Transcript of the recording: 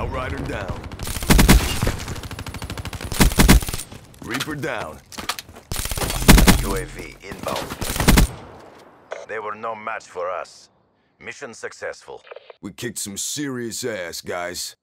Outrider down. Reaper down. UAV inbound. They were no match for us. Mission successful. We kicked some serious ass, guys.